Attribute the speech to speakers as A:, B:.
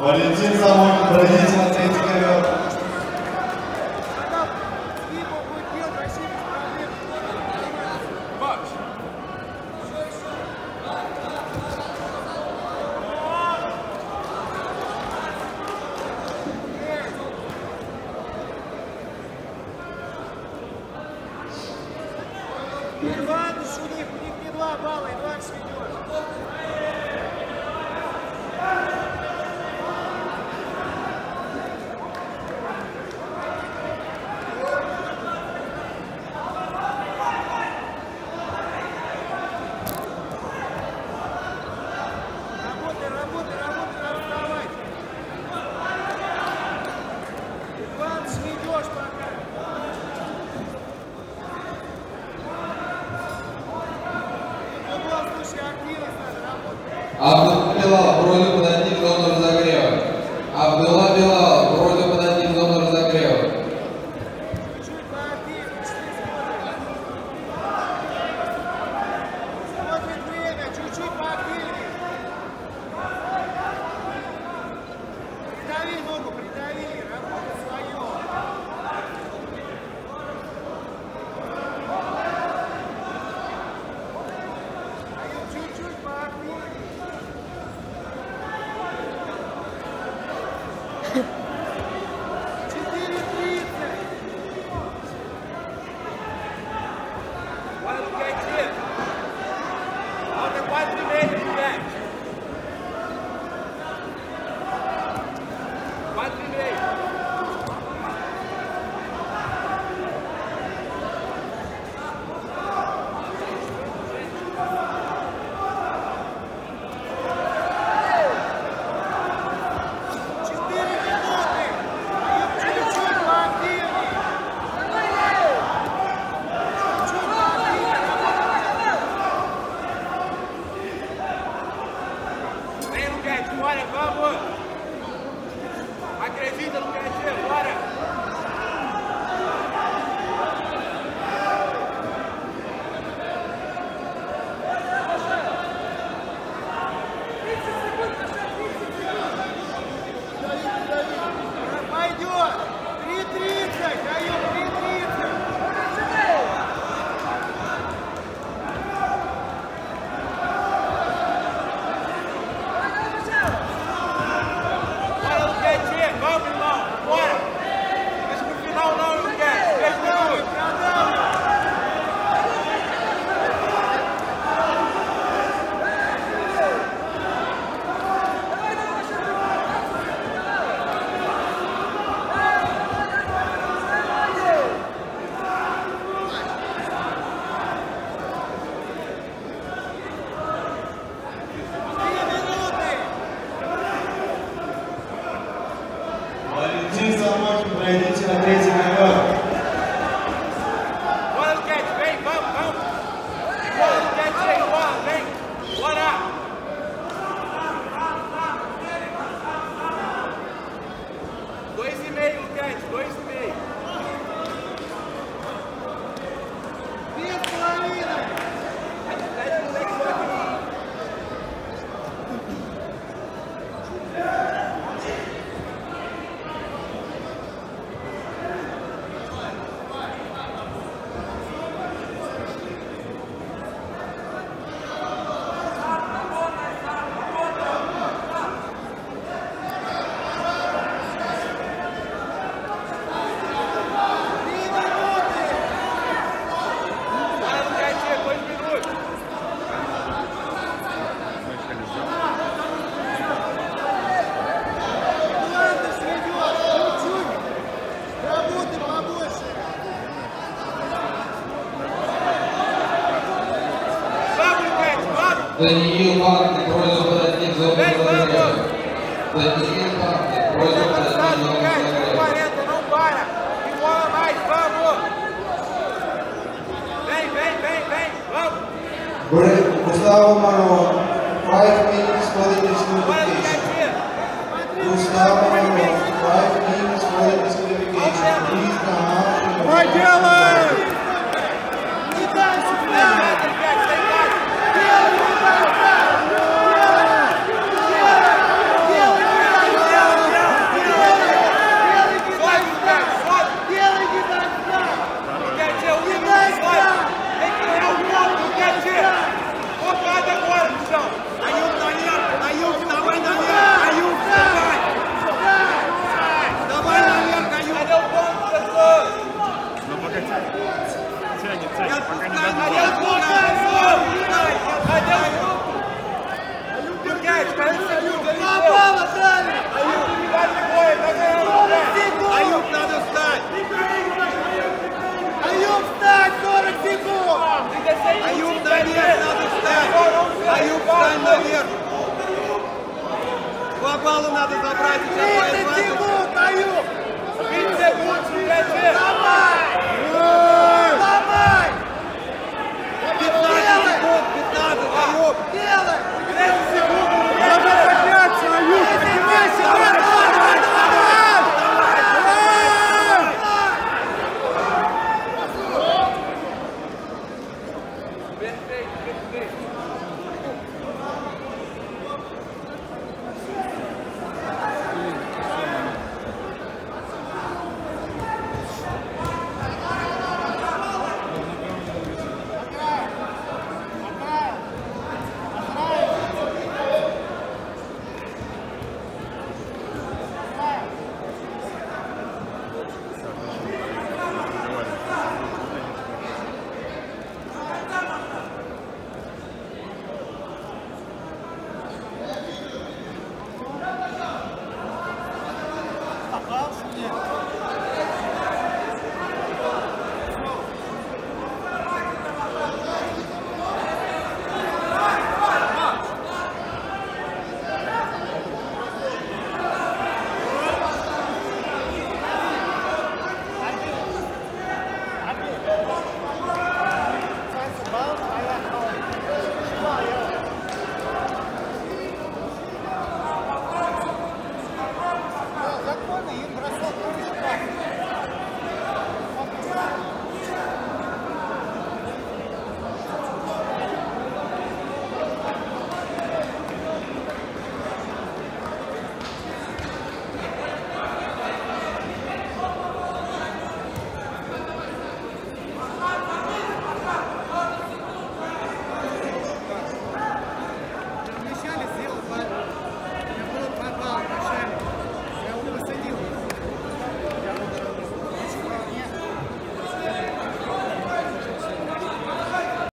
A: Валентин
B: Самохин, родитель Андрей Тикарев. Abla
C: Bravo!
B: The
C: new
B: park, the tourism
C: collective
B: zone hey,
C: The
B: new
C: park,
B: the
C: 40, não para. Enrola mais, vamos. Vem, vem, vem, vem, vamos.
A: Gustavo Manoel, 5 minutes for the disqualification. Gustavo Manoel, 5 minutes for the disqualification. Please now.
D: Vai, Dylan!
C: Надо забрать сейчас
B: 30
C: твои
B: секунд даю!
C: 30 секунд, блядь,
B: Давай! Давай!
C: 15 секунд, 15, Аюб!
B: Делай!
C: 10 секунд,
B: Надо подняться, Аюб! Поднимайся! Давай, давай, давай, давай, давай! Давай!
C: Perfeito, perfeito.